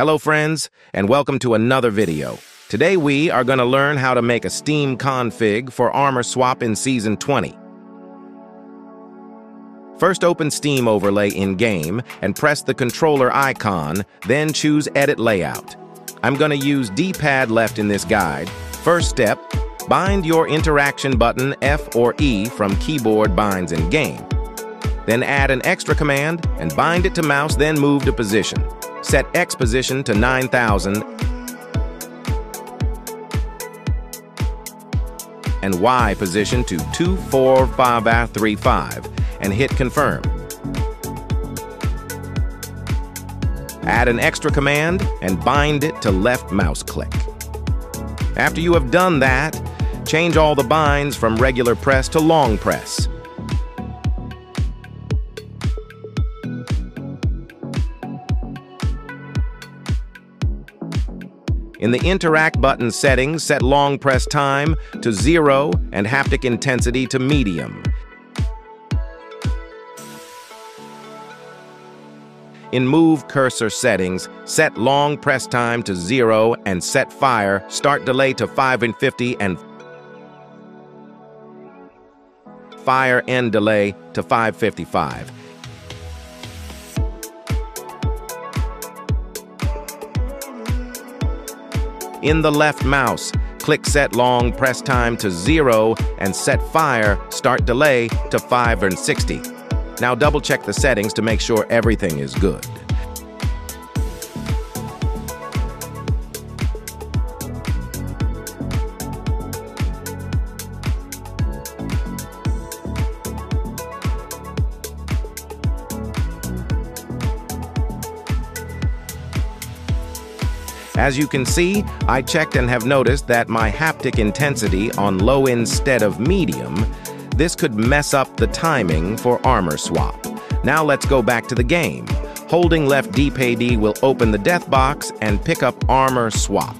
Hello friends, and welcome to another video. Today we are going to learn how to make a Steam config for Armor Swap in Season 20. First open Steam Overlay in-game and press the controller icon, then choose Edit Layout. I'm going to use D-pad left in this guide. First step, bind your interaction button F or E from keyboard binds in game. Then add an extra command and bind it to mouse, then move to position. Set X position to 9000 and Y position to 24535 and hit confirm. Add an extra command and bind it to left mouse click. After you have done that, change all the binds from regular press to long press. In the Interact button settings, set long press time to zero and haptic intensity to medium. In Move Cursor settings, set long press time to zero and set fire, start delay to 5 and 50 and fire end delay to 555. In the left mouse, click Set Long Press Time to 0 and Set Fire Start Delay to 5 and 60. Now double check the settings to make sure everything is good. As you can see, I checked and have noticed that my haptic intensity on low instead of medium, this could mess up the timing for armor swap. Now let's go back to the game. Holding left D-pad will open the death box and pick up armor swap.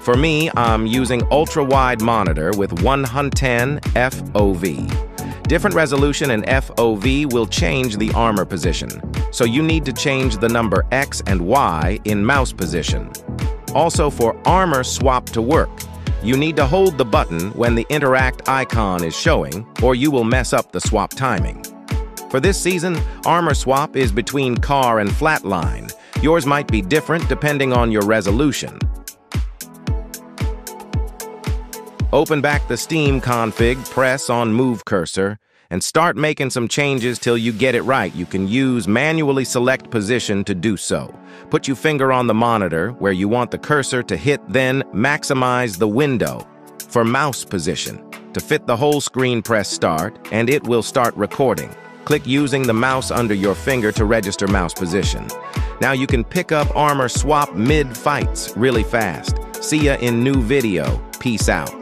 For me, I'm using ultra-wide monitor with 110 FOV. Different resolution and FOV will change the armor position, so you need to change the number X and Y in mouse position. Also for armor swap to work, you need to hold the button when the interact icon is showing, or you will mess up the swap timing. For this season, armor swap is between car and flatline. Yours might be different depending on your resolution. Open back the Steam config, press on Move Cursor, and start making some changes till you get it right. You can use manually select position to do so. Put your finger on the monitor where you want the cursor to hit, then maximize the window for mouse position. To fit the whole screen, press Start, and it will start recording. Click using the mouse under your finger to register mouse position. Now you can pick up armor swap mid-fights really fast. See ya in new video. Peace out.